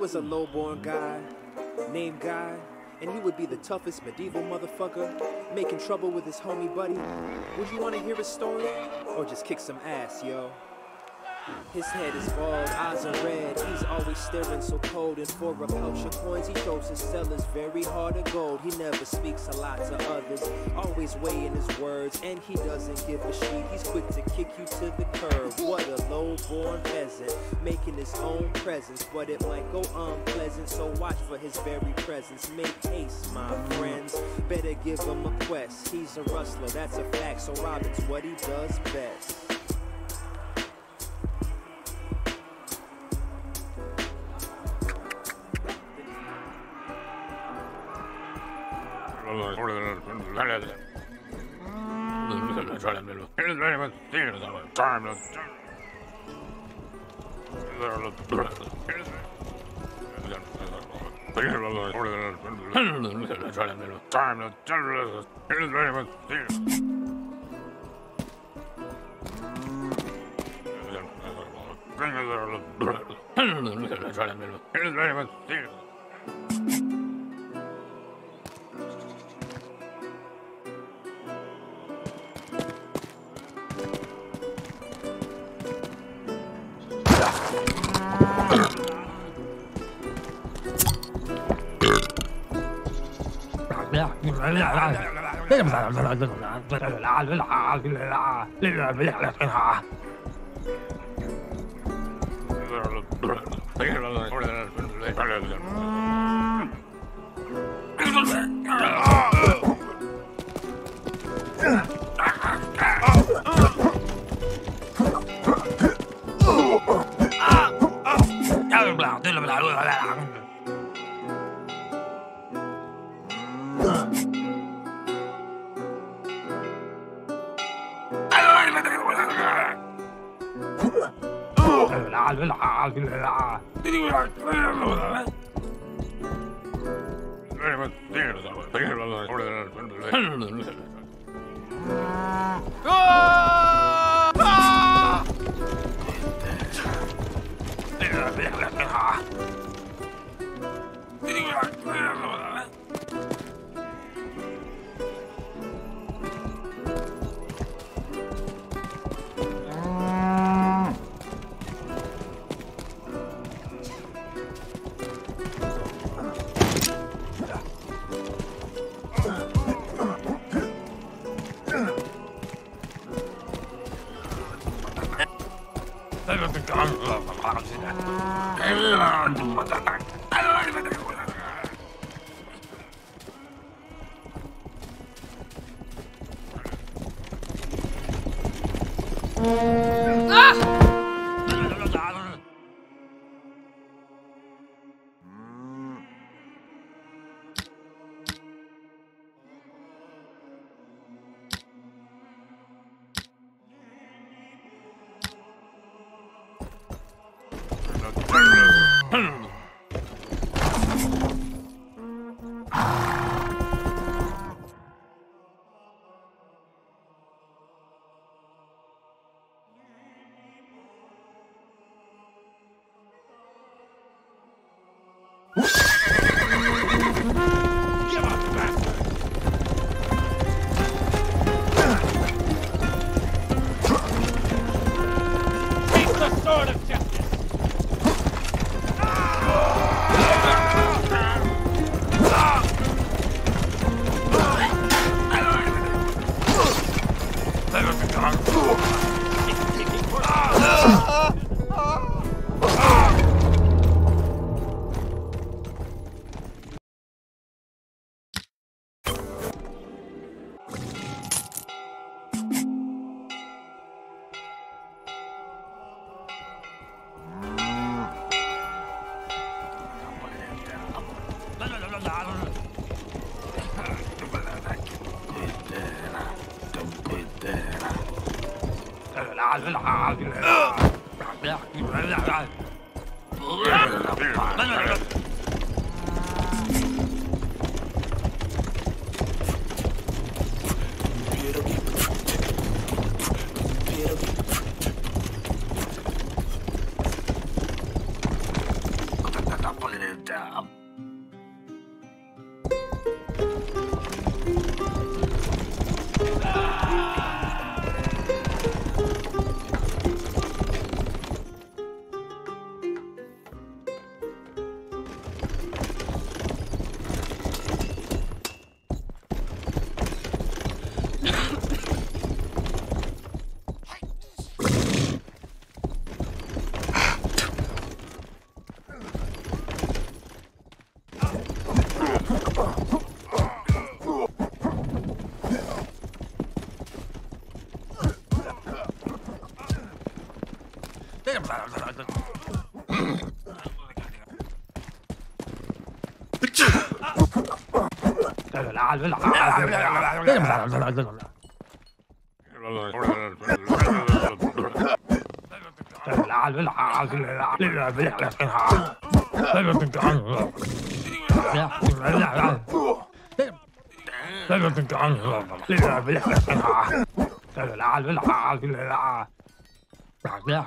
was a lowborn guy named Guy, and he would be the toughest medieval motherfucker, making trouble with his homie buddy, would you want to hear his story? Or just kick some ass, yo? His head is bald, eyes are red. He's always staring so cold. And for a pouch of coins, he shows his sellers very hard of gold. He never speaks a lot to others, always weighing his words. And he doesn't give a shit. He's quick to kick you to the curb. What a low-born peasant, making his own presence. But it might go unpleasant, so watch for his very presence. Make haste, my friends. Better give him a quest. He's a rustler, that's a fact. So Robin's what he does best. Take the Ugh. Ah! Aduh, mata justice! down. لا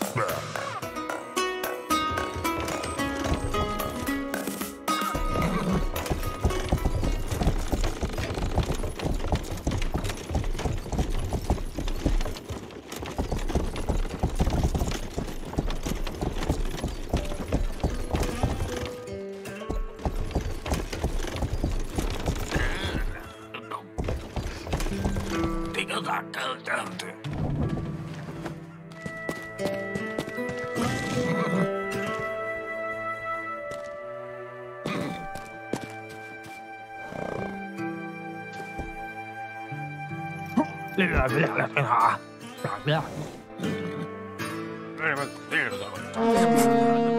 个等等的。来来来，很好啊，来来。为什么？为什么？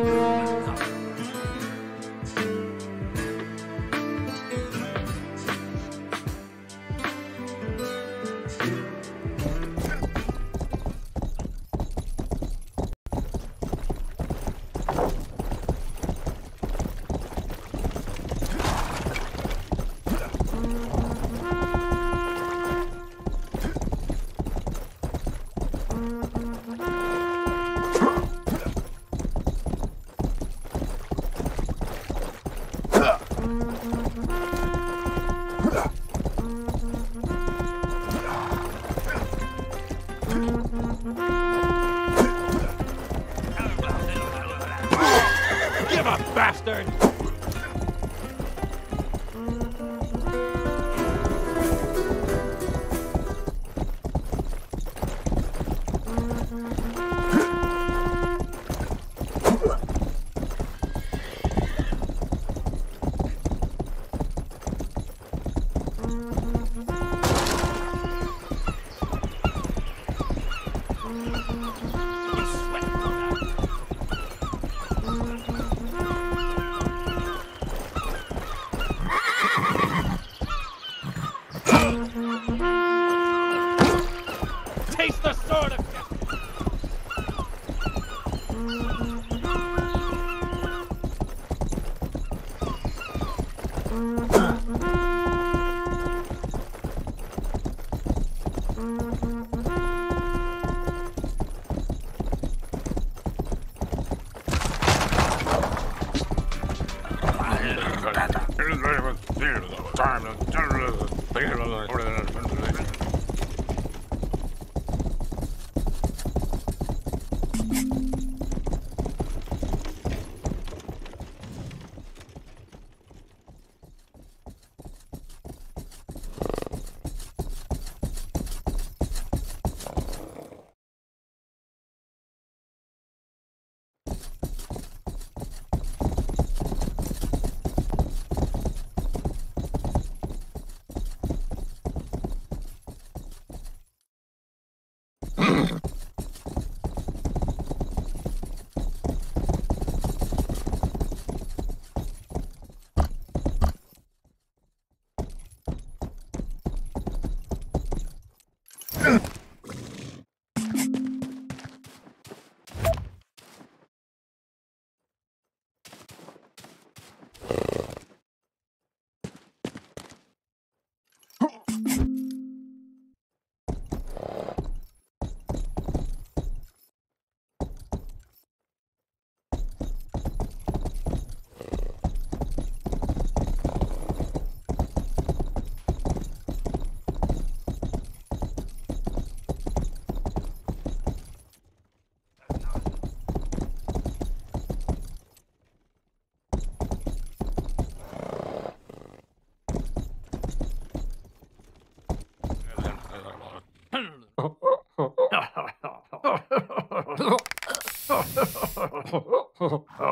oh.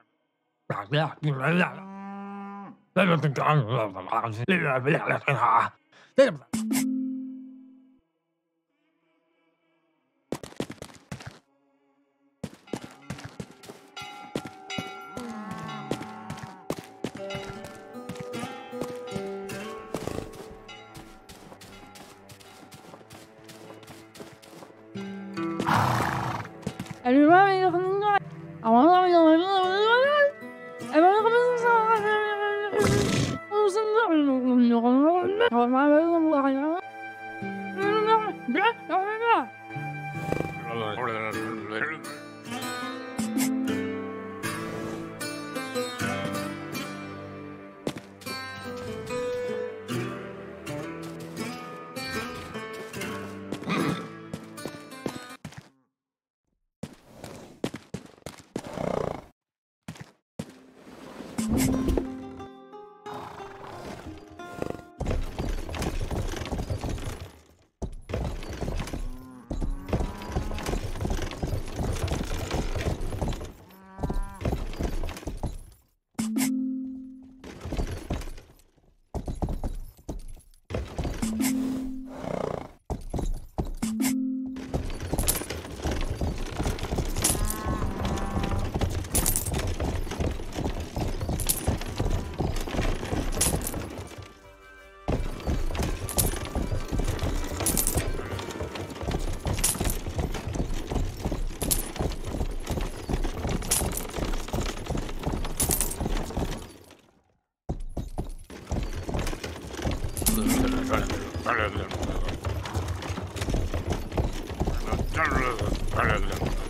Det er 这里这里这里这里这里这里这里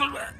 Gentlemen!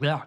Ja.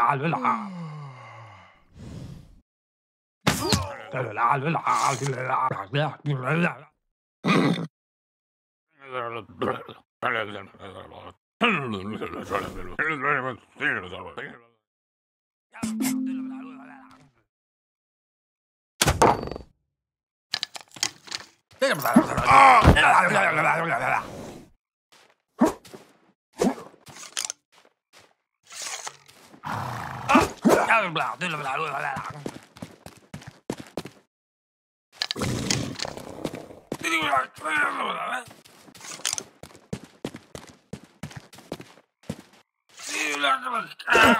啊，女男。Ow!